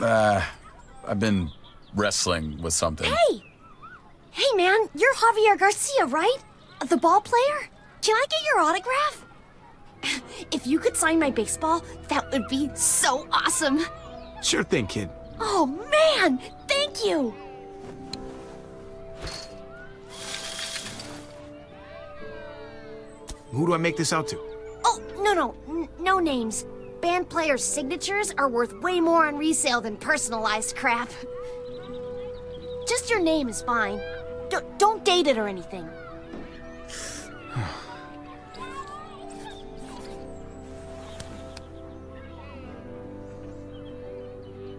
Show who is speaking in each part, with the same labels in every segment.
Speaker 1: Uh, I've been wrestling with something.
Speaker 2: Hey! Hey, man, you're Javier Garcia, right? The ball player? Can I get your autograph? If you could sign my baseball, that would be so awesome.
Speaker 3: Sure thing, kid.
Speaker 2: Oh, man! Thank you!
Speaker 3: Who do I make this out to?
Speaker 2: Oh, no, no, n- no names. Band players' signatures are worth way more on resale than personalized crap. Just your name is fine. D- don't date it or anything.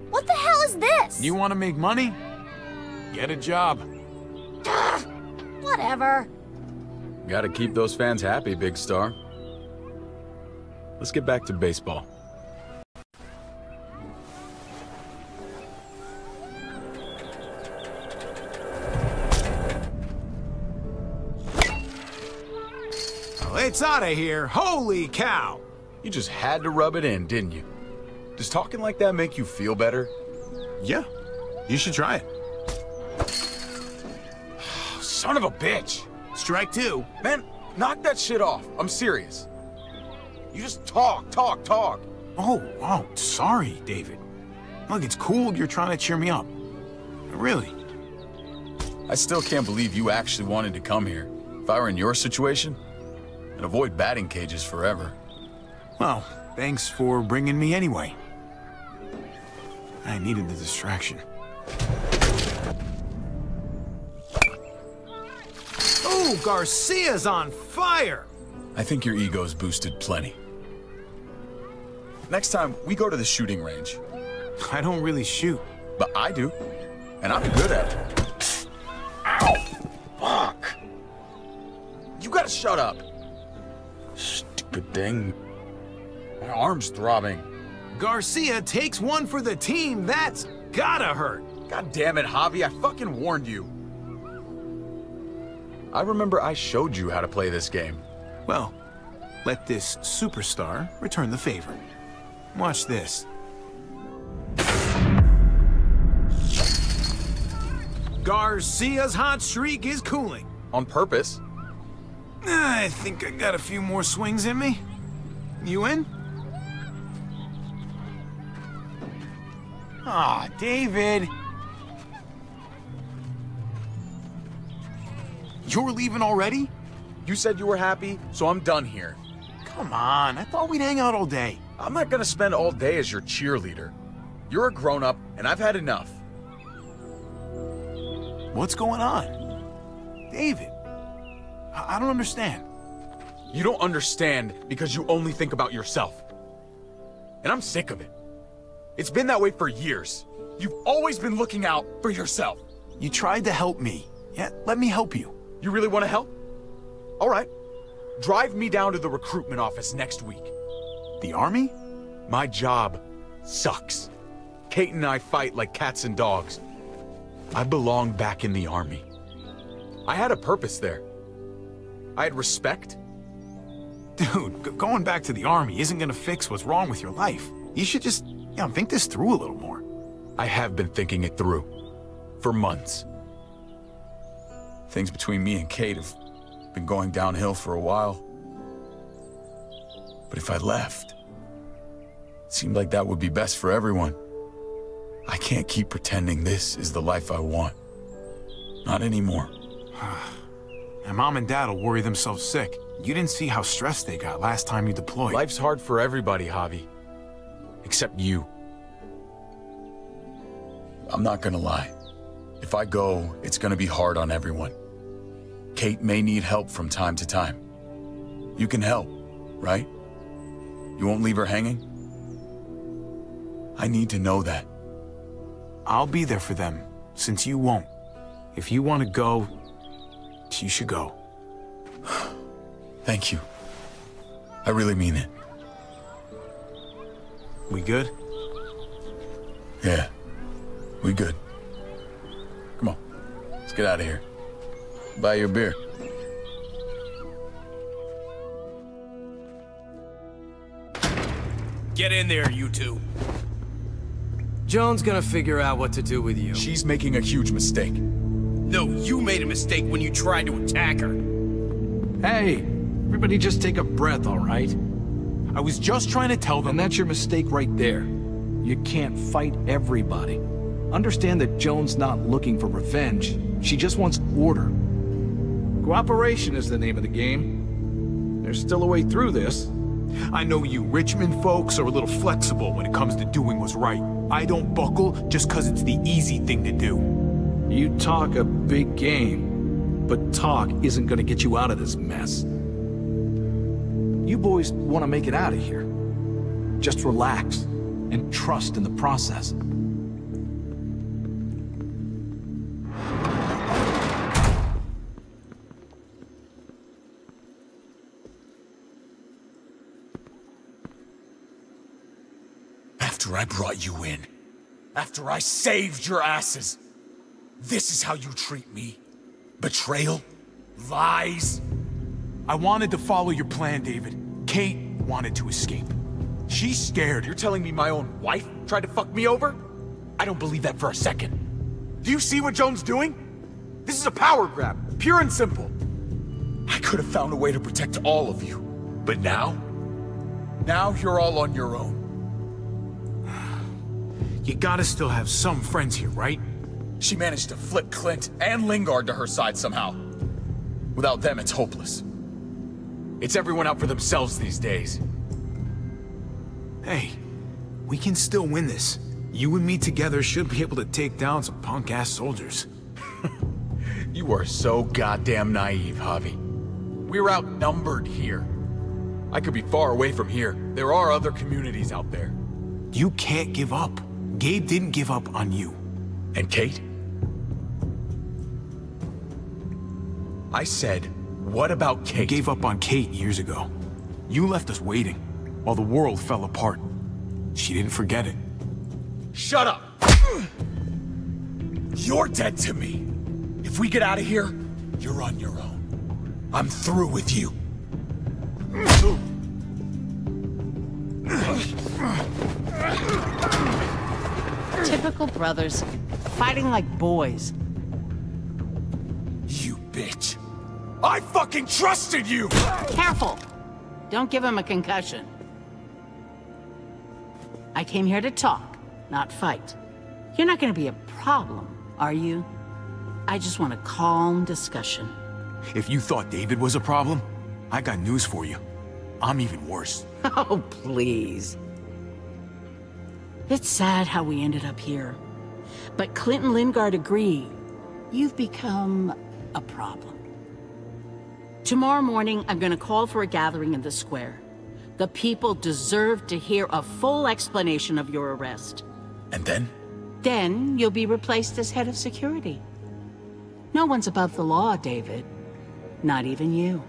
Speaker 2: what the hell is this?
Speaker 3: You want to make money? Get a job.
Speaker 2: Ugh, whatever.
Speaker 1: Gotta keep those fans happy, big star. Let's get back to baseball.
Speaker 3: It's out of here. Holy cow!
Speaker 1: You just had to rub it in, didn't you? Does talking like that make you feel better?
Speaker 3: Yeah, you should try it.
Speaker 1: Son of a bitch!
Speaker 3: Strike two.
Speaker 1: Man, knock that shit off. I'm serious. You just talk, talk, talk.
Speaker 3: Oh, oh, sorry, David. Look, it's cool you're trying to cheer me up. Really.
Speaker 1: I still can't believe you actually wanted to come here. If I were in your situation, I'd avoid batting cages forever.
Speaker 3: Well, thanks for bringing me anyway. I needed the distraction. Oh, Garcia's on fire!
Speaker 1: I think your ego's boosted plenty. Next time, we go to the shooting range.
Speaker 3: I don't really shoot.
Speaker 1: But I do. And I'm good at it. Ow! Fuck! You gotta shut up. Stupid thing. My arm's throbbing.
Speaker 3: Garcia takes one for the team. That's gotta hurt.
Speaker 1: God damn it, Javi, I fucking warned you. I remember I showed you how to play this game.
Speaker 3: Well, let this superstar return the favor. Watch this. Garcia's hot streak is cooling.
Speaker 1: On purpose.
Speaker 3: I think I got a few more swings in me. You in? Ah, David. You're leaving already?
Speaker 1: You said you were happy, so I'm done here.
Speaker 3: Come on, I thought we'd hang out all day.
Speaker 1: I'm not gonna spend all day as your cheerleader. You're a grown-up, and I've had enough.
Speaker 3: What's going on? David, I, I don't understand.
Speaker 1: You don't understand because you only think about yourself. And I'm sick of it. It's been that way for years. You've always been looking out for yourself.
Speaker 3: You tried to help me. Yeah, let me help you.
Speaker 1: You really want to help? All right. Drive me down to the recruitment office next week.
Speaker 3: The army?
Speaker 1: My job sucks. Kate and I fight like cats and dogs. I belong back in the army. I had a purpose there. I had respect.
Speaker 3: Dude, going back to the army isn't gonna fix what's wrong with your life. You should just, you know, think this through a little more.
Speaker 1: I have been thinking it through. For months. Things between me and Kate have been going downhill for a while. But if I left, it seemed like that would be best for everyone. I can't keep pretending this is the life I want. Not anymore.
Speaker 3: And mom and dad will worry themselves sick. You didn't see how stressed they got last time you deployed.
Speaker 1: Life's hard for everybody, Javi. Except you. I'm not gonna lie. If I go, it's gonna be hard on everyone. Kate may need help from time to time. You can help, right? You won't leave her hanging? I need to know that.
Speaker 3: I'll be there for them, since you won't. If you want to go, you should go.
Speaker 1: Thank you. I really mean it.
Speaker 3: We good?
Speaker 1: Yeah. We good. Come on. Let's get out of here. Buy your beer.
Speaker 4: Get in there, you two.
Speaker 5: Joan's gonna figure out what to do with you.
Speaker 1: She's making a huge mistake.
Speaker 6: No, you made a mistake when you tried to attack her.
Speaker 7: Hey, everybody just take a breath, all right?
Speaker 3: I was just trying to tell them
Speaker 7: And that's your mistake right there. You can't fight everybody. Understand that Joan's not looking for revenge. She just wants order. Cooperation is the name of the game. There's still a way through this.
Speaker 3: I know you Richmond folks are a little flexible when it comes to doing what's right. I don't buckle just cause it's the easy thing to do.
Speaker 7: You talk a big game, but talk isn't gonna get you out of this mess. You boys want to make it out of here. Just relax and trust in the process.
Speaker 1: After I brought you in, after I saved your asses, this is how you treat me? Betrayal? Lies?
Speaker 3: I wanted to follow your plan, David. Kate wanted to escape. She's scared.
Speaker 1: You're telling me my own wife tried to fuck me over? I don't believe that for a second. Do you see what Joan's doing? This is a power grab, pure and simple. I could have found a way to protect all of you. But now? Now you're all on your own.
Speaker 3: You gotta still have some friends here, right?
Speaker 1: She managed to flip Clint and Lingard to her side somehow. Without them, it's hopeless. It's everyone out for themselves these days.
Speaker 3: Hey, we can still win this. You and me together should be able to take down some punk-ass soldiers.
Speaker 1: You are so goddamn naive, Javi. We're outnumbered here. I could be far away from here. There are other communities out there.
Speaker 3: You can't give up. Gabe didn't give up on you.
Speaker 1: And Kate? I said, what about Kate?
Speaker 3: You gave up on Kate years ago. You left us waiting, while the world fell apart. She didn't forget it.
Speaker 1: Shut up! You're dead to me. If we get out of here, you're on your own. I'm through with you.
Speaker 8: Typical brothers, fighting like boys.
Speaker 1: You bitch. I fucking trusted you!
Speaker 8: Careful! Don't give him a concussion. I came here to talk, not fight. You're not gonna be a problem, are you? I just want a calm discussion.
Speaker 3: If you thought David was a problem, I got news for you. I'm even worse.
Speaker 8: Oh, please. It's sad how we ended up here. But Clint and Lingard agreed. You've become a problem. Tomorrow morning, I'm gonna call for a gathering in the square. The people deserve to hear a full explanation of your arrest.
Speaker 1: And then?
Speaker 8: Then you'll be replaced as head of security. No one's above the law, David. Not even you.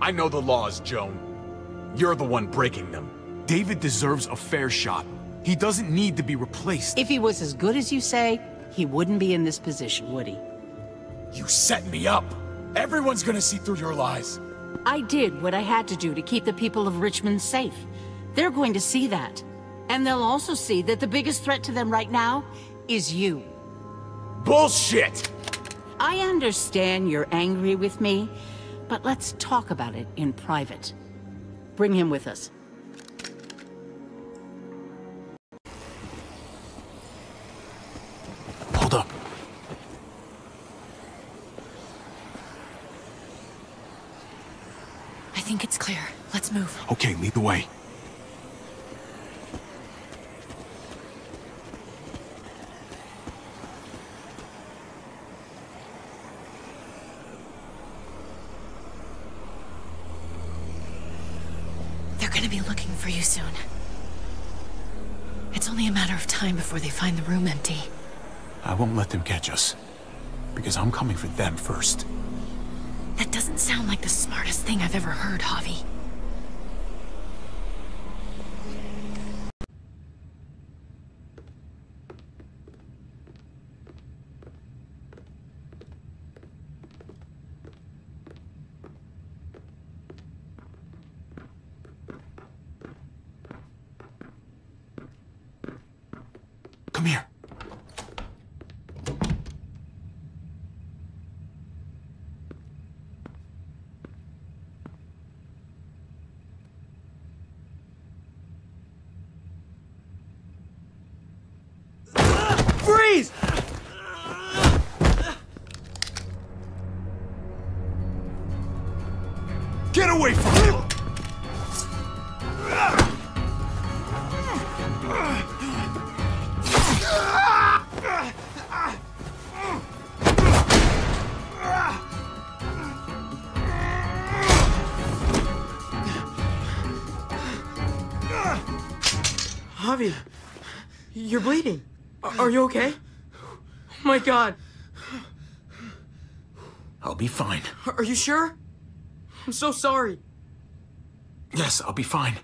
Speaker 1: I know the laws, Joan. You're the one breaking them.
Speaker 3: David deserves a fair shot. He doesn't need to be replaced.
Speaker 8: If he was as good as you say, he wouldn't be in this position, would he?
Speaker 1: You set me up. Everyone's gonna see through your lies.
Speaker 8: I did what I had to do to keep the people of Richmond safe. They're going to see that. And they'll also see that the biggest threat to them right now is you.
Speaker 1: Bullshit!
Speaker 8: I understand you're angry with me, but let's talk about it in private. Bring him with us.
Speaker 3: Okay, lead the way.
Speaker 9: They're gonna be looking for you soon. It's only a matter of time before they find the room empty.
Speaker 3: I won't let them catch us. Because I'm coming for them first.
Speaker 9: That doesn't sound like the smartest thing I've ever heard, Javi.
Speaker 3: Away from him!
Speaker 10: Javi, you're bleeding. Are you okay? Oh my god.
Speaker 3: I'll be fine.
Speaker 10: Are you sure? I'm so sorry.
Speaker 3: Yes, I'll be fine.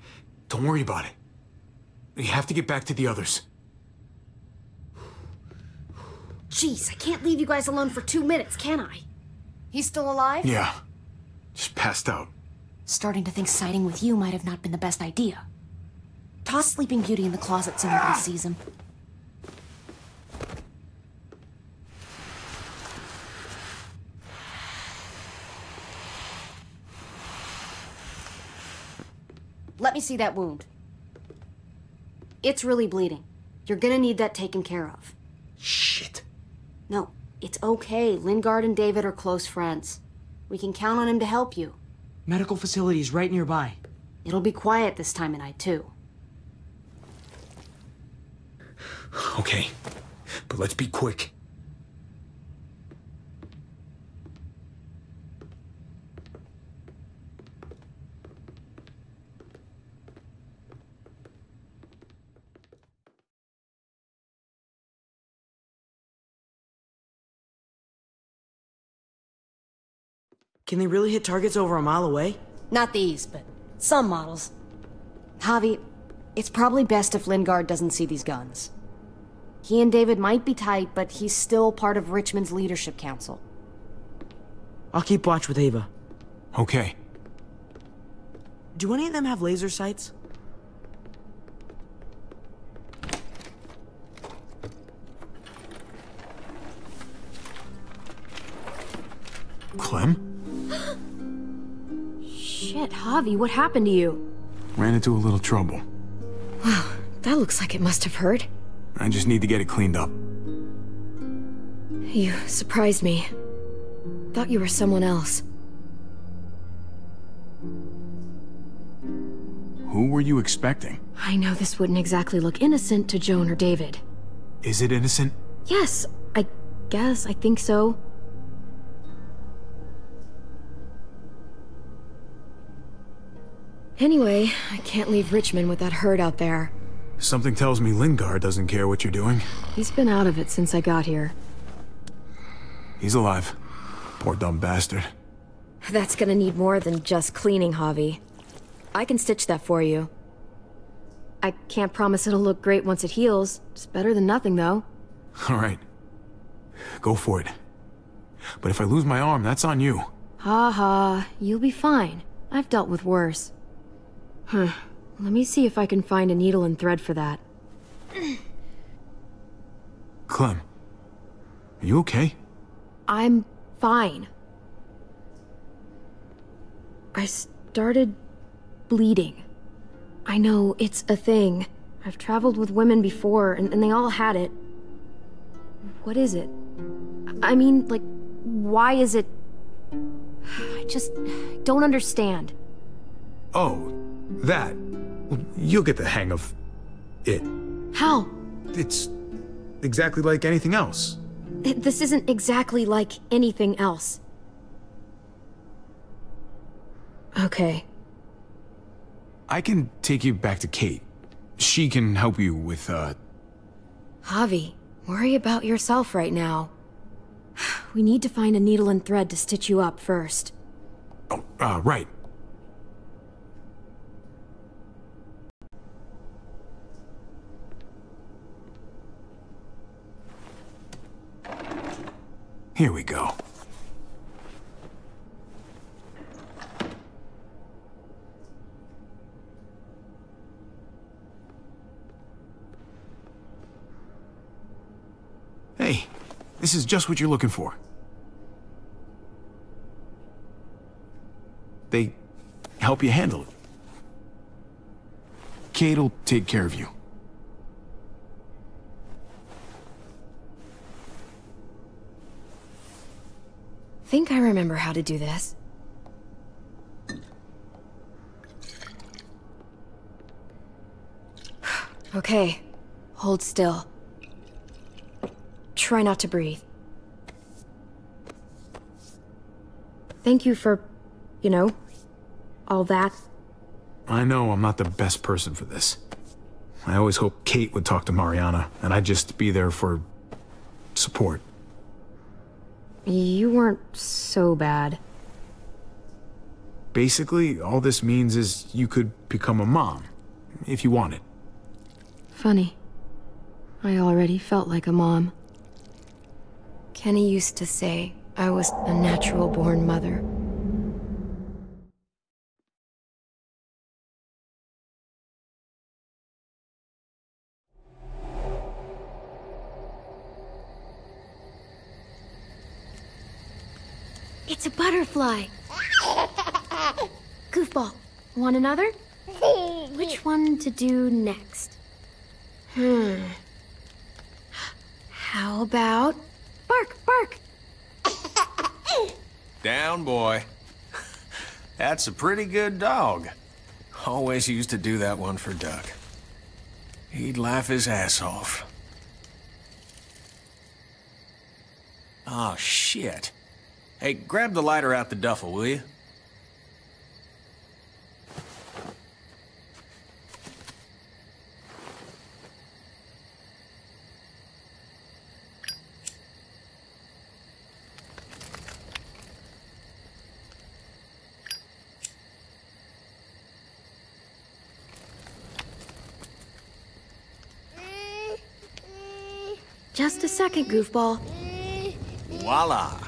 Speaker 3: Don't worry about it. We have to get back to the others.
Speaker 11: Jeez, I can't leave you guys alone for two minutes, can I? He's still alive?
Speaker 3: Yeah. Just passed out.
Speaker 11: Starting to think siding with you might have not been the best idea. Toss Sleeping Beauty in the closet so nobody sees him. Let me see that wound. It's really bleeding. You're gonna need that taken care of.
Speaker 3: Shit.
Speaker 11: No, it's okay. Lingard and David are close friends. We can count on him to help you.
Speaker 10: Medical facility's right nearby.
Speaker 11: It'll be quiet this time of night, too.
Speaker 3: Okay. But let's be quick.
Speaker 10: Can they really hit targets over a mile away?
Speaker 11: Not these, but some models. Javi, it's probably best if Lingard doesn't see these guns. He and David might be tight, but he's still part of Richmond's leadership council.
Speaker 10: I'll keep watch with Ava.
Speaker 3: Okay.
Speaker 10: Do any of them have laser sights?
Speaker 3: Clem?
Speaker 11: Shit, Javi, what happened to you?
Speaker 3: Ran into a little trouble.
Speaker 11: Wow, that looks like it must have hurt.
Speaker 3: I just need to get it cleaned up.
Speaker 11: You surprised me. Thought you were someone else.
Speaker 3: Who were you expecting?
Speaker 11: I know this wouldn't exactly look innocent to Joan or David.
Speaker 3: Is it innocent?
Speaker 11: Yes, I guess, I think so. Anyway, I can't leave Richmond with that herd out there.
Speaker 3: Something tells me Lingard doesn't care what you're doing.
Speaker 11: He's been out of it since I got here.
Speaker 3: He's alive. Poor dumb bastard.
Speaker 11: That's gonna need more than just cleaning, Javi. I can stitch that for you. I can't promise it'll look great once it heals. It's better than nothing, though.
Speaker 3: All right. Go for it. But if I lose my arm, that's on you.
Speaker 11: Ha ha, you'll be fine. I've dealt with worse. Huh. Let me see if I can find a needle and thread for that.
Speaker 3: Clem. Are you okay?
Speaker 11: I'm fine. I started bleeding. I know, it's a thing. I've traveled with women before, and, and they all had it. What is it? I mean, like, why is it... I just don't understand.
Speaker 3: Oh, that. You'll get the hang of it.
Speaker 11: How?
Speaker 3: It's exactly like anything else.
Speaker 11: Th- This isn't exactly like anything else. Okay.
Speaker 3: I can take you back to Kate. She can help you with, uh,
Speaker 11: Javi, worry about yourself right now. We need to find a needle and thread to stitch you up first.
Speaker 3: oh, uh, right. Here we go. Hey, this is just what you're looking for. They help you handle it. Kate'll take care of you.
Speaker 11: I think I remember how to do this. okay, hold still. Try not to breathe. Thank you for, you know, all that.
Speaker 3: I know I'm not the best person for this. I always hoped Kate would talk to Mariana, and I'd just be there for support.
Speaker 11: You weren't so bad.
Speaker 3: Basically, all this means is you could become a mom, if you wanted.
Speaker 11: Funny. I already felt like a mom. Kenny used to say I was a natural-born mother. It's a butterfly. Goofball, want another? Which one to do next? Hmm. How about bark, bark?
Speaker 12: Down, boy. That's a pretty good dog. Always used to do that one for Duck. He'd laugh his ass off. Oh, shit. Hey, grab the lighter out the duffel, will you?
Speaker 11: Just a second, goofball.
Speaker 12: Voila.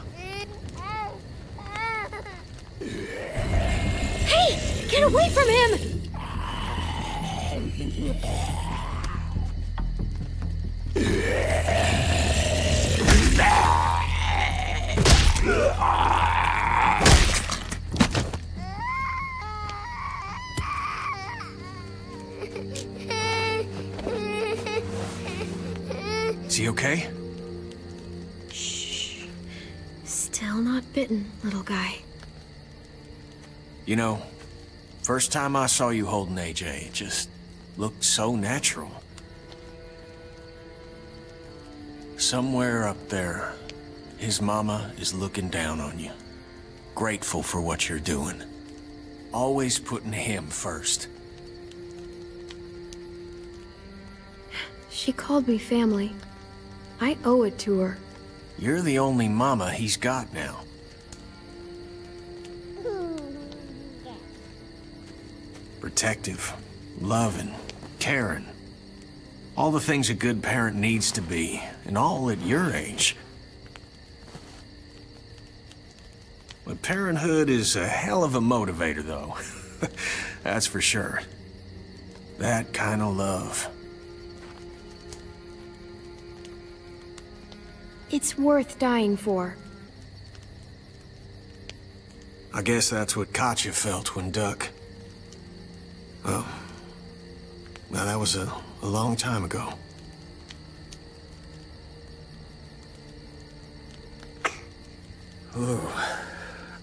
Speaker 11: Hey! Get away from him!
Speaker 12: Is he okay? Shh.
Speaker 11: Still not bitten, little guy.
Speaker 12: You know, first time I saw you holding AJ, it just looked so natural. Somewhere up there, his mama is looking down on you. Grateful for what you're doing. Always putting him first.
Speaker 11: She called me family. I owe it to her.
Speaker 12: You're the only mama he's got now. Protective, loving, caring. All the things a good parent needs to be, and all at your age. But parenthood is a hell of a motivator, though. That's for sure. That kind of love.
Speaker 11: It's worth dying for.
Speaker 12: I guess that's what Katjaa felt when Duck... Well... Well, that was a, a long time ago. Ooh.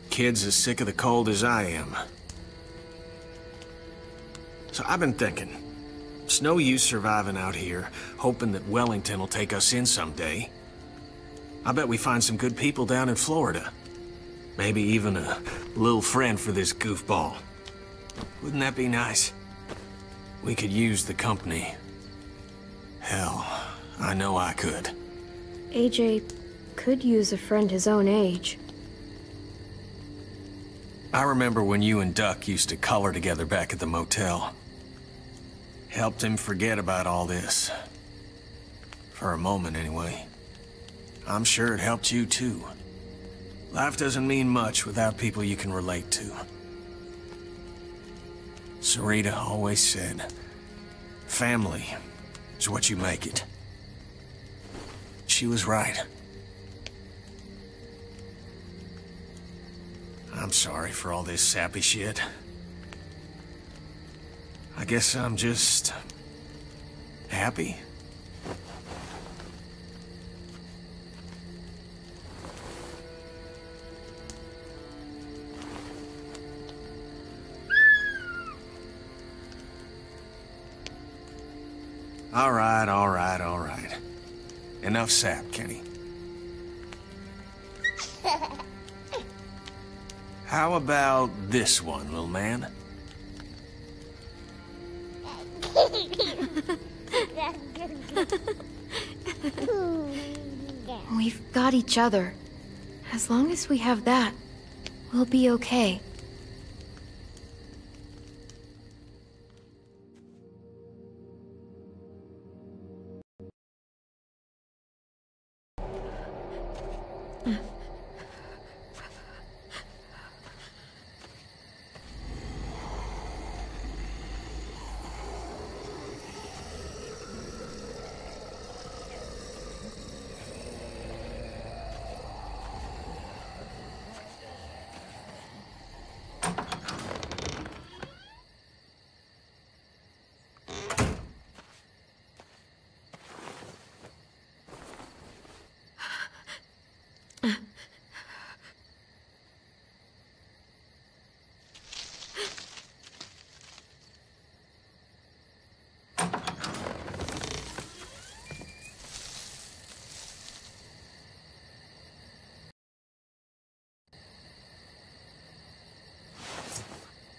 Speaker 12: Kid's as sick of the cold as I am. So I've been thinking. It's no use surviving out here, hoping that Wellington will take us in someday. I bet we find some good people down in Florida. Maybe even a little friend for this goofball. Wouldn't that be nice? We could use the company. Hell, I know I could.
Speaker 11: AJ could use a friend his own age.
Speaker 12: I remember when you and Duck used to color together back at the motel. Helped him forget about all this. For a moment, anyway. I'm sure it helped you, too. Life doesn't mean much without people you can relate to. Sarita always said, family is what you make it. She was right. I'm sorry for all this sappy shit. I guess I'm just... happy. All right, all right, all right. Enough sap, Kenny. How about this one, little man?
Speaker 11: We've got each other. As long as we have that, we'll be okay.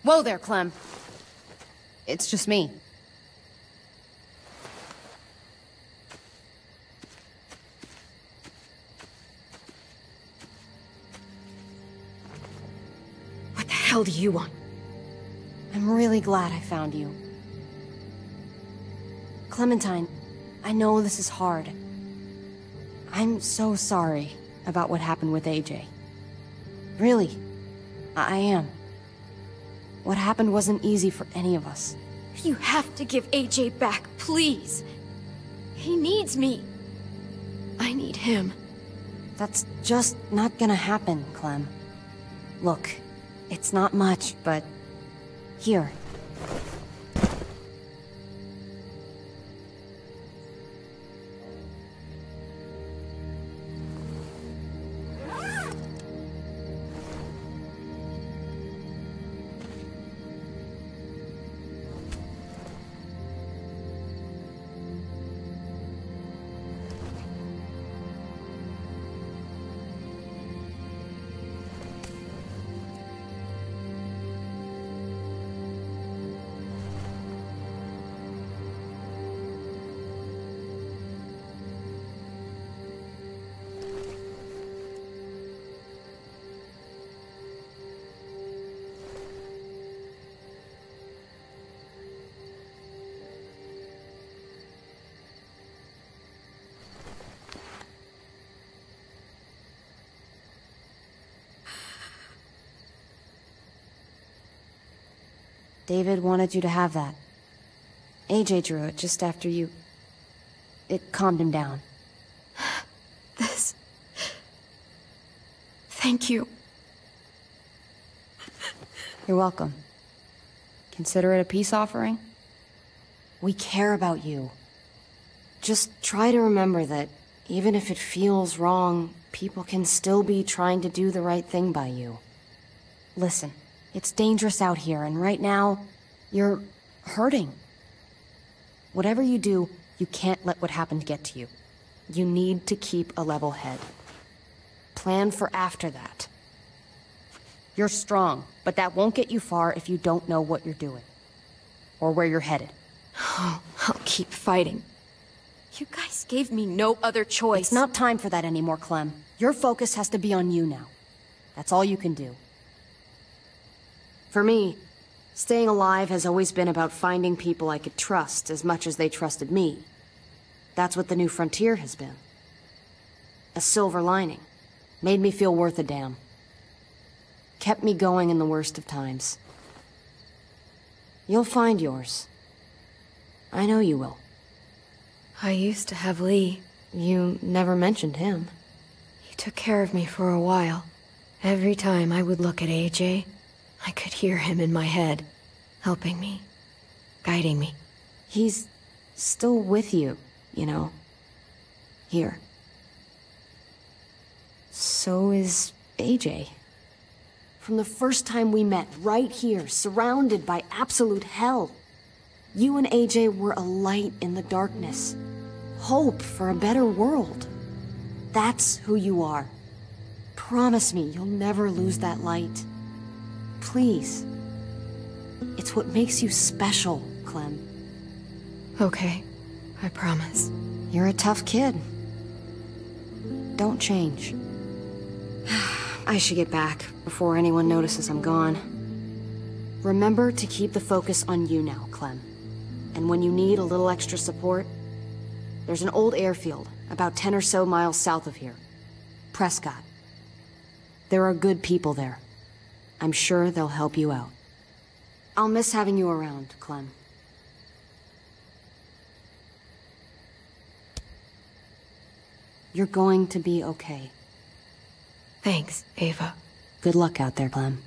Speaker 2: Whoa there, Clem. It's just me.
Speaker 11: What the hell do you want?
Speaker 2: I'm really glad I found you. Clementine, I know this is hard. I'm so sorry about what happened with AJ. Really, I I am. What happened wasn't easy for any of us.
Speaker 11: You have to give AJ back, please. He needs me. I need him.
Speaker 2: That's just not gonna happen, Clem. Look, it's not much, but... Here. David wanted you to have that. AJ drew it just after you... It calmed him down.
Speaker 11: This. Thank you.
Speaker 2: You're welcome. Consider it a peace offering? We care about you. Just try to remember that even if it feels wrong, people can still be trying to do the right thing by you. Listen, it's dangerous out here, and right now, you're hurting. Whatever you do, you can't let what happened get to you. You need to keep a level head. Plan for after that. You're strong, but that won't get you far if you don't know what you're doing. Or where you're headed.
Speaker 11: Oh, I'll keep fighting. You guys gave me no other choice.
Speaker 2: It's not time for that anymore, Clem. Your focus has to be on you now. That's all you can do. For me, staying alive has always been about finding people I could trust as much as they trusted me. That's what the new frontier has been. A silver lining. Made me feel worth a damn. Kept me going in the worst of times. You'll find yours. I know you will.
Speaker 11: I used to have Lee. You never mentioned him. He took care of me for a while. Every time I would look at AJ, I could hear him in my head, helping me, guiding me.
Speaker 2: He's still with you, you know. Here. So is AJ. From the first time we met, right here, surrounded by absolute hell. You and AJ were a light in the darkness. Hope for a better world. That's who you are. Promise me you'll never lose that light. Please. It's what makes you special, Clem.
Speaker 11: Okay, I promise.
Speaker 2: You're a tough kid. Don't change. I should get back before anyone notices I'm gone. Remember to keep the focus on you now, Clem. And when you need a little extra support, there's an old airfield about 10 or so miles south of here. Prescott. There are good people there. I'm sure they'll help you out. I'll miss having you around, Clem. You're going to be okay.
Speaker 11: Thanks, Ava.
Speaker 2: Good luck out there, Clem.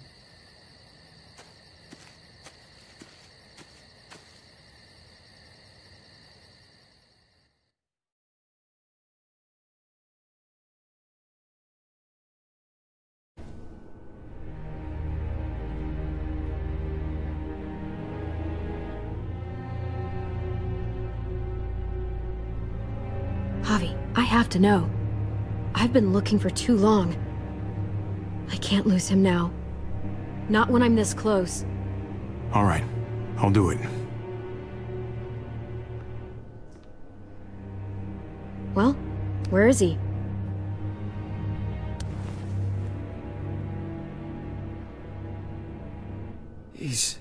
Speaker 11: I have to know. I've been looking for too long. I can't lose him now. Not when I'm this close.
Speaker 3: All right, I'll do it.
Speaker 11: Well, where is he?
Speaker 4: He's...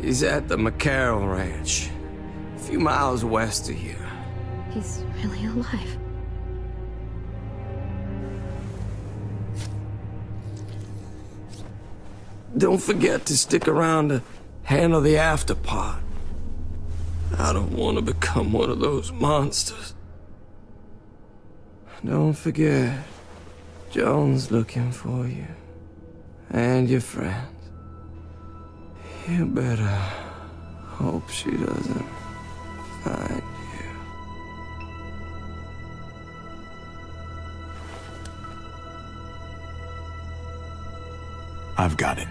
Speaker 4: He's at the McCarroll Ranch. A few miles west of here.
Speaker 11: He's really alive.
Speaker 4: Don't forget to stick around to handle the after part. I don't want to become one of those monsters. Don't forget, Joan's looking for you. And your friends. You better hope she doesn't find
Speaker 3: I've got it.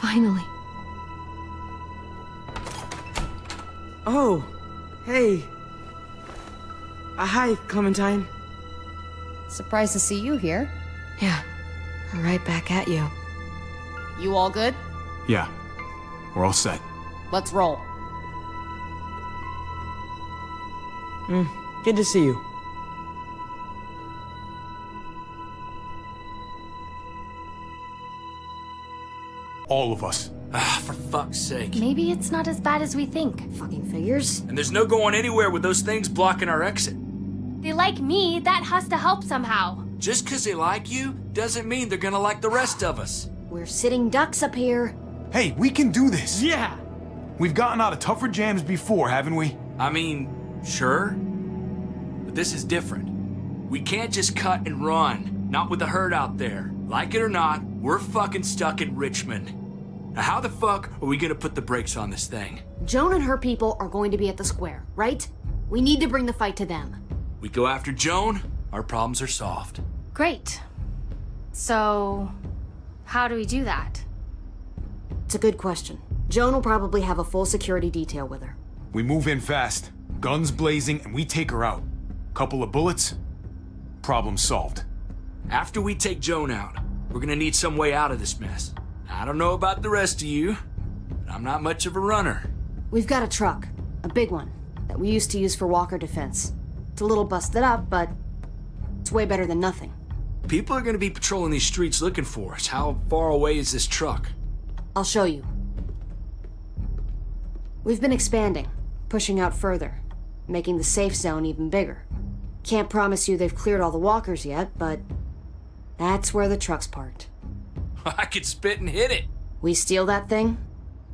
Speaker 11: Finally.
Speaker 10: Oh, hey. Uh, hi, Clementine.
Speaker 2: Surprised to see you here.
Speaker 11: Yeah, right back at you.
Speaker 2: You all good?
Speaker 3: Yeah, we're all set.
Speaker 2: Let's roll.
Speaker 10: Mm, good to see you.
Speaker 3: All of us.
Speaker 13: Ah, for fuck's sake.
Speaker 2: Maybe it's not as bad as we think. Fucking figures.
Speaker 13: And there's no going anywhere with those things blocking our exit.
Speaker 14: They like me, that has to help somehow.
Speaker 13: Just 'cause they like you doesn't mean they're gonna like the rest of us.
Speaker 2: We're sitting ducks up here.
Speaker 3: Hey, we can do this.
Speaker 10: Yeah.
Speaker 3: We've gotten out of tougher jams before, haven't we?
Speaker 13: I mean, sure. But this is different. We can't just cut and run. Not with the herd out there. Like it or not, we're fucking stuck in Richmond. Now, how the fuck are we gonna put the brakes on this thing?
Speaker 2: Joan and her people are going to be at the square, right? We need to bring the fight to them.
Speaker 13: We go after Joan, our problems are solved.
Speaker 14: Great. So, how do we do that?
Speaker 2: It's a good question. Joan will probably have a full security detail with her.
Speaker 3: We move in fast, guns blazing, and we take her out. Couple of bullets, problem solved.
Speaker 13: After we take Joan out, we're gonna need some way out of this mess. I don't know about the rest of you, but I'm not much of a runner.
Speaker 2: We've got a truck, a big one, that we used to use for walker defense. It's a little busted up, but it's way better than nothing.
Speaker 13: People are gonna be patrolling these streets looking for us. How far away is this truck?
Speaker 2: I'll show you. We've been expanding, pushing out further, making the safe zone even bigger. Can't promise you they've cleared all the walkers yet, but That's where the truck's parked.
Speaker 13: I could spit and hit it.
Speaker 2: We steal that thing,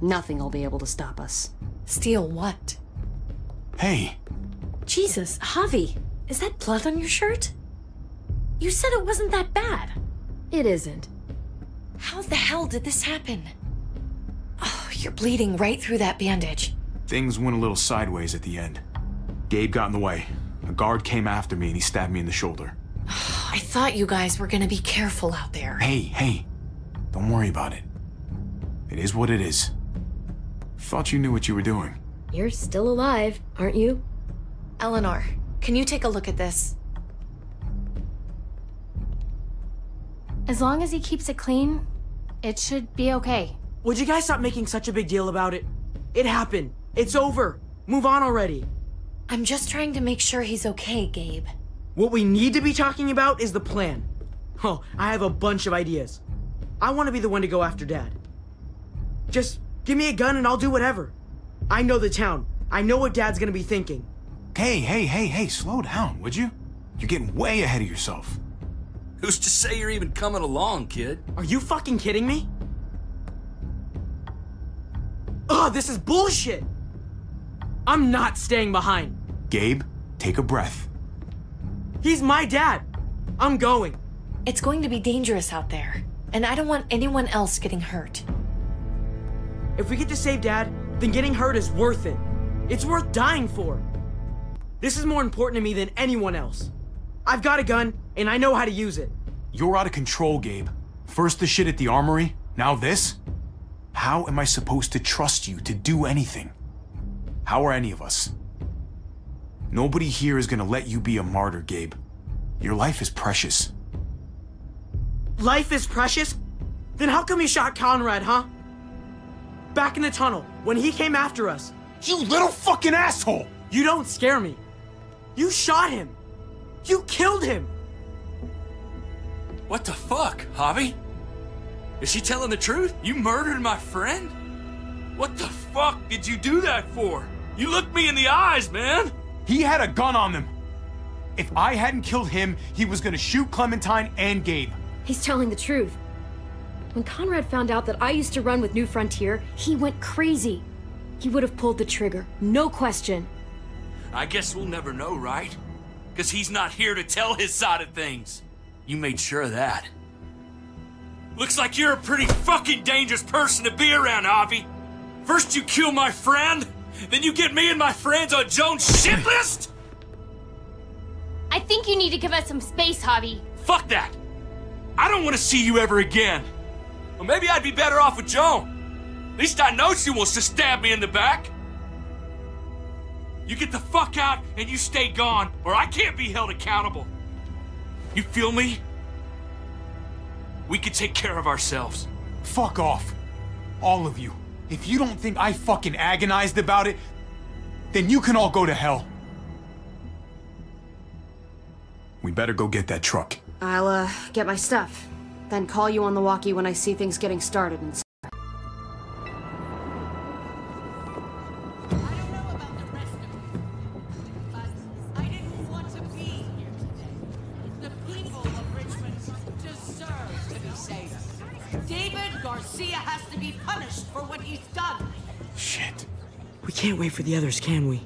Speaker 2: nothing will be able to stop us.
Speaker 9: Steal what?
Speaker 3: Hey,
Speaker 9: Jesus, Javi, is that blood on your shirt? You said it wasn't that bad.
Speaker 11: It isn't.
Speaker 9: How the hell did this happen? Oh, you're bleeding right through that bandage.
Speaker 3: Things went a little sideways at the end. Gabe got in the way. A guard came after me and he stabbed me in the shoulder.
Speaker 9: I thought you guys were gonna be careful out there.
Speaker 3: Hey, hey, don't worry about it. It is what it is. Thought you knew what you were doing.
Speaker 11: You're still alive, aren't you?
Speaker 9: Eleanor, can you take a look at this?
Speaker 14: As long as he keeps it clean, it should be okay.
Speaker 10: Would you guys stop making such a big deal about it? It happened. It's over. Move on already.
Speaker 9: I'm just trying to make sure he's okay, Gabe.
Speaker 10: What we need to be talking about is the plan. Oh, I have a bunch of ideas. I want to be the one to go after Dad. Just give me a gun and I'll do whatever. I know the town. I know what Dad's gonna be thinking.
Speaker 3: Hey, hey, hey, hey, slow down, would you? You're getting way ahead of yourself.
Speaker 13: Who's to say you're even coming along, kid?
Speaker 10: Are you fucking kidding me? Ugh, this is bullshit! I'm not staying behind.
Speaker 3: Gabe, take a breath.
Speaker 10: He's my dad. I'm going.
Speaker 9: It's going to be dangerous out there, and I don't want anyone else getting hurt.
Speaker 10: If we get to save Dad, then getting hurt is worth it. It's worth dying for. This is more important to me than anyone else. I've got a gun, and I know how to use it.
Speaker 3: You're out of control, Gabe. First the shit at the armory, now this? How am I supposed to trust you to do anything? How are any of us? Nobody here is gonna let you be a martyr, Gabe. Your life is precious.
Speaker 10: Life is precious? Then how come you shot Conrad, huh? Back in the tunnel, when he came after us.
Speaker 3: You little fucking asshole!
Speaker 10: You don't scare me. You shot him. You killed him.
Speaker 13: What the fuck, Javi? Is she telling the truth? You murdered my friend? What the fuck did you do that for? You looked me in the eyes, man!
Speaker 3: He had a gun on them. If I hadn't killed him, he was gonna shoot Clementine and Gabe.
Speaker 11: He's telling the truth. When Conrad found out that I used to run with New Frontier, he went crazy. He would have pulled the trigger, no question.
Speaker 13: I guess we'll never know, right? Because he's not here to tell his side of things. You made sure of that. Looks like you're a pretty fucking dangerous person to be around, Javi. First you kill my friend, then you get me and my friends on Joan's shit list?
Speaker 14: I think you need to give us some space, Javi.
Speaker 13: Fuck that! I don't want to see you ever again. Well, maybe I'd be better off with Joan. At least I know she wants to stab me in the back. You get the fuck out and you stay gone, or I can't be held accountable. You feel me? We can take care of ourselves.
Speaker 3: Fuck off. All of you. If you don't think I fucking agonized about it, then you can all go to hell. We better go get that truck.
Speaker 2: I'll, uh, get my stuff. Then call you on the walkie when I see things getting started and
Speaker 8: for
Speaker 10: the others, can we?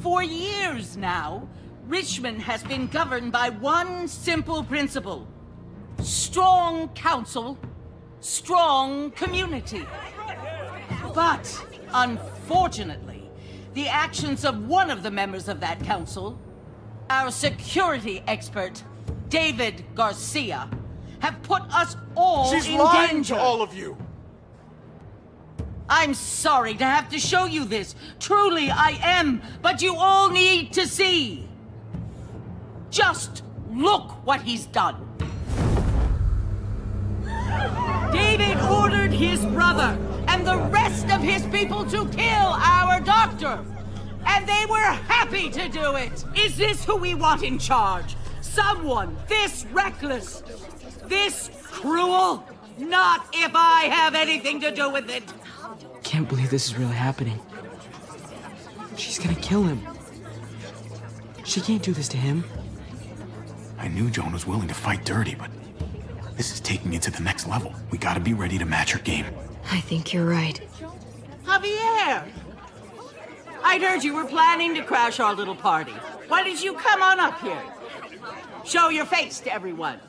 Speaker 8: For years now, Richmond has been governed by one simple principle. Strong council, strong community. But, unfortunately, the actions of one of the members of that council, our security expert, David Garcia, have put us all
Speaker 1: She's
Speaker 8: in
Speaker 1: lying to all of you.
Speaker 8: I'm sorry to have to show you this. Truly, I am. But you all need to see. Just look what he's done. David ordered his brother and the rest of his people to kill our doctor. And they were happy to do it. Is this who we want in charge? Someone this reckless, this cruel? Not if I have anything to do with it.
Speaker 10: I can't believe this is really happening. She's gonna kill him. She can't do this to him.
Speaker 3: I knew Joan was willing to fight dirty, but This is taking it to the next level. We gotta be ready to match her game.
Speaker 11: I think you're right.
Speaker 8: Javier! I'd heard you were planning to crash our little party. Why did you come on up here? Show your face to everyone.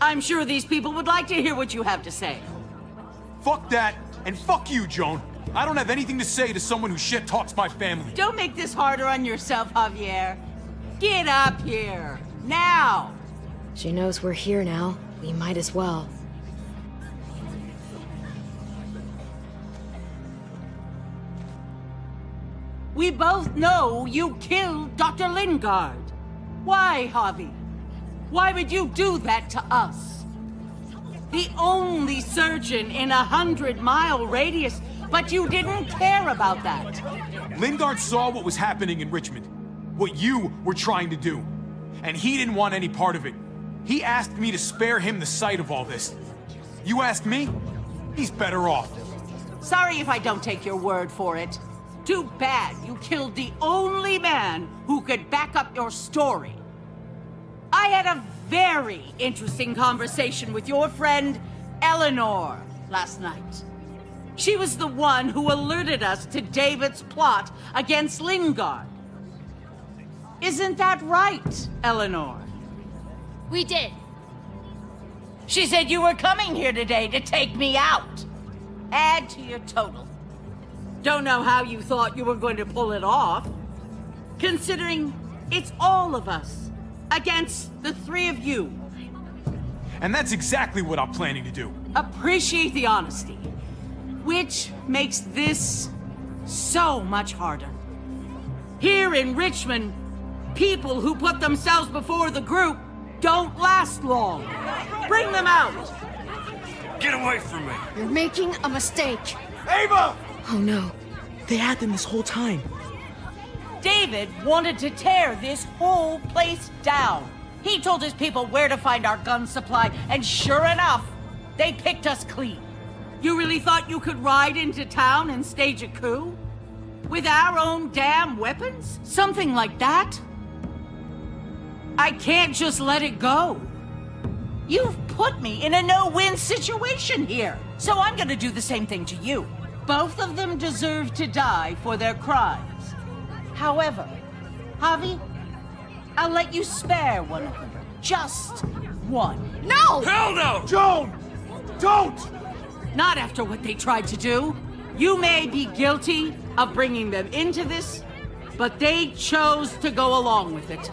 Speaker 8: I'm sure these people would like to hear what you have to say.
Speaker 3: Fuck that, and fuck you, Joan. I don't have anything to say to someone who shit talks my family.
Speaker 8: Don't make this harder on yourself, Javier. Get up here. Now!
Speaker 11: She knows we're here now. We might as well.
Speaker 8: We both know you killed Dr. Lingard. Why, Javi? Why would you do that to us? The only surgeon in a hundred mile radius, but you didn't care about that.
Speaker 3: Lingard saw what was happening in Richmond. What you were trying to do. And he didn't want any part of it. He asked me to spare him the sight of all this. You asked me? He's better off.
Speaker 8: Sorry if I don't take your word for it. Too bad you killed the only man who could back up your story. I had a very interesting conversation with your friend Eleanor last night. She was the one who alerted us to David's plot against Lingard. Isn't that right, Eleanor?
Speaker 2: We did.
Speaker 8: She said you were coming here today to take me out. Add to your total. Don't know how you thought you were going to pull it off. Considering it's all of us against the three of you.
Speaker 3: And that's exactly what I'm planning to do.
Speaker 8: Appreciate the honesty. Which makes this so much harder. Here in Richmond, people who put themselves before the group don't last long. Bring them out.
Speaker 13: Get away from me.
Speaker 2: You're making a mistake.
Speaker 3: Ava!
Speaker 10: Oh no. They had them this whole time.
Speaker 8: David wanted to tear this whole place down. He told his people where to find our gun supply, and sure enough, they picked us clean. You really thought you could ride into town and stage a coup? With our own damn weapons? Something like that? I can't just let it go. You've put me in a no-win situation here, so I'm gonna do the same thing to you. Both of them deserve to die for their crimes. However, Javi, I'll let you spare one of them. Just one.
Speaker 2: No!
Speaker 13: Hell no!
Speaker 3: Joan! Don't!
Speaker 8: Not after what they tried to do. You may be guilty of bringing them into this, but they chose to go along with it.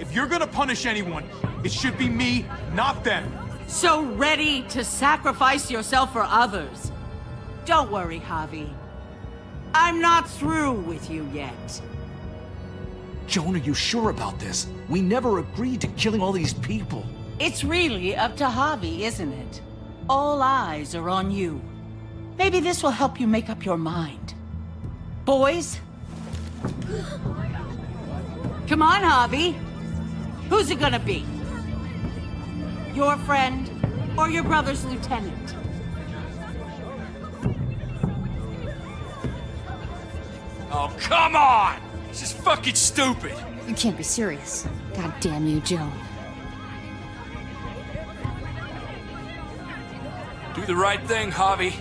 Speaker 3: If you're gonna punish anyone, it should be me, not them.
Speaker 8: So ready to sacrifice yourself for others. Don't worry, Javi. I'm not through with you yet.
Speaker 7: Joan, are you sure about this? We never agreed to killing all these people.
Speaker 8: It's really up to Javi, isn't it? All eyes are on you. Maybe this will help you make up your mind. Boys? Come on, Javi. Who's it gonna be? Your friend or your brother's lieutenant?
Speaker 13: Oh, come on! This is fucking stupid.
Speaker 2: You can't be serious. God damn you, Joan.
Speaker 13: Do the right thing, Javi.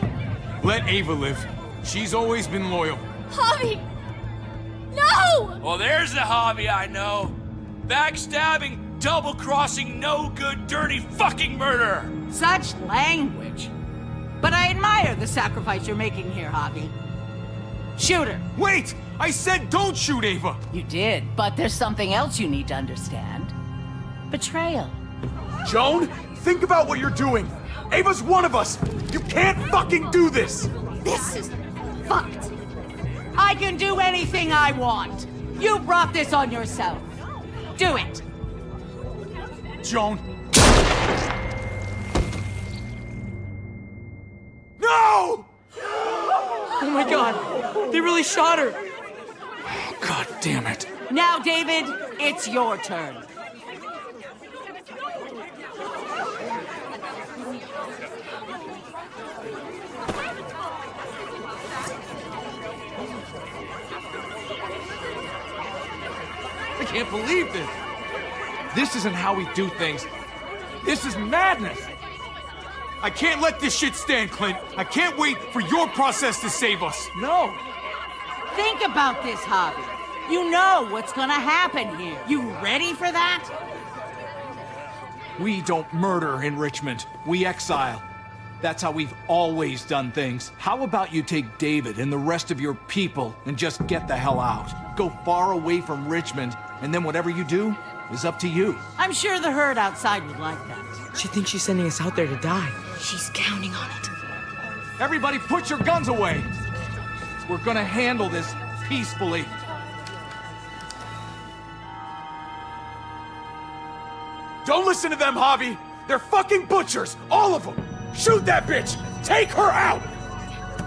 Speaker 3: Let Ava live. She's always been loyal.
Speaker 2: Javi! No!
Speaker 13: Well, there's the Javi I know. Backstabbing, double-crossing, no good, dirty fucking murderer.
Speaker 8: Such language. But I admire the sacrifice you're making here, Javi. Shoot her.
Speaker 3: Wait! I said don't shoot Ava!
Speaker 8: You did, but there's something else you need to understand. Betrayal.
Speaker 3: Joan, think about what you're doing. Ava's one of us. You can't fucking do this.
Speaker 2: This is fucked.
Speaker 8: I can do anything I want. You brought this on yourself. Do it.
Speaker 3: Joan. No!
Speaker 10: Oh my god. They really shot her.
Speaker 7: God damn it.
Speaker 8: Now, David, it's your turn.
Speaker 7: I can't believe this. This isn't how we do things.
Speaker 6: This is madness! I can't let this shit stand, Clint. I can't wait for your process to save us.
Speaker 7: No.
Speaker 8: Think about this, Javi. You know what's gonna happen here. You ready for that?
Speaker 7: We don't murder in Richmond. We exile. That's how we've always done things. How about you take David and the rest of your people and just get the hell out? Go far away from Richmond, and then whatever you do is up to you.
Speaker 8: I'm sure the herd outside would like that.
Speaker 11: She thinks she's sending us out there to die.
Speaker 9: She's counting on it.
Speaker 7: Everybody put your guns away! We're gonna handle this peacefully.
Speaker 6: Don't listen to them, Javi! They're fucking butchers! All of them! Shoot that bitch! Take her out!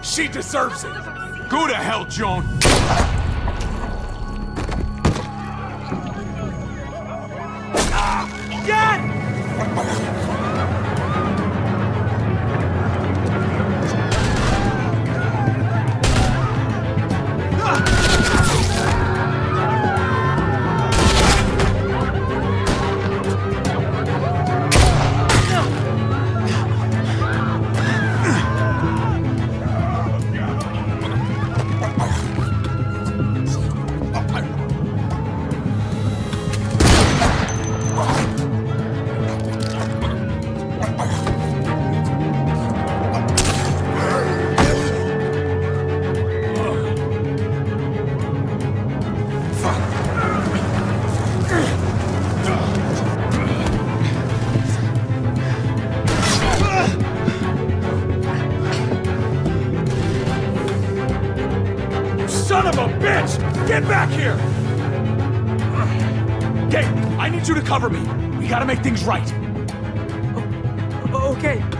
Speaker 6: She deserves it! Go to hell, Joan! Ah! Son of a bitch! Get back here! Okay, I need you to cover me. We gotta make things right.
Speaker 11: Okay.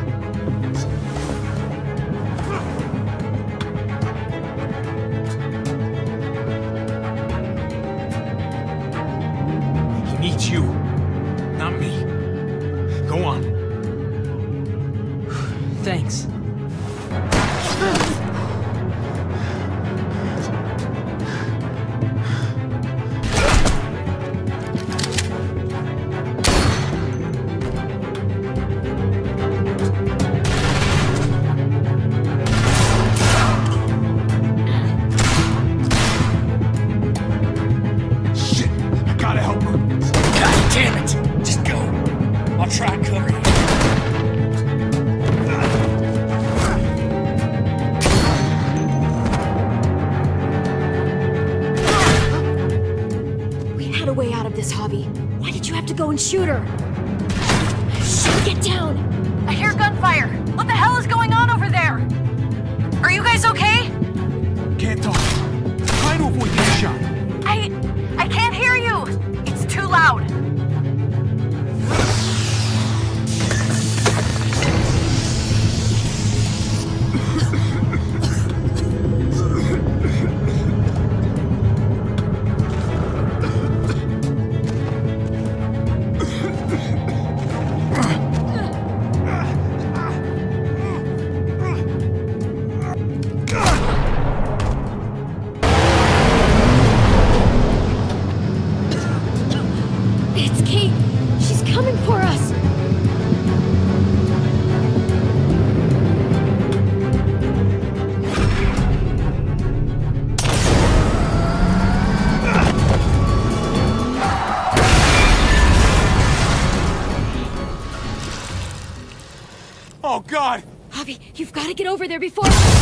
Speaker 9: Over there before...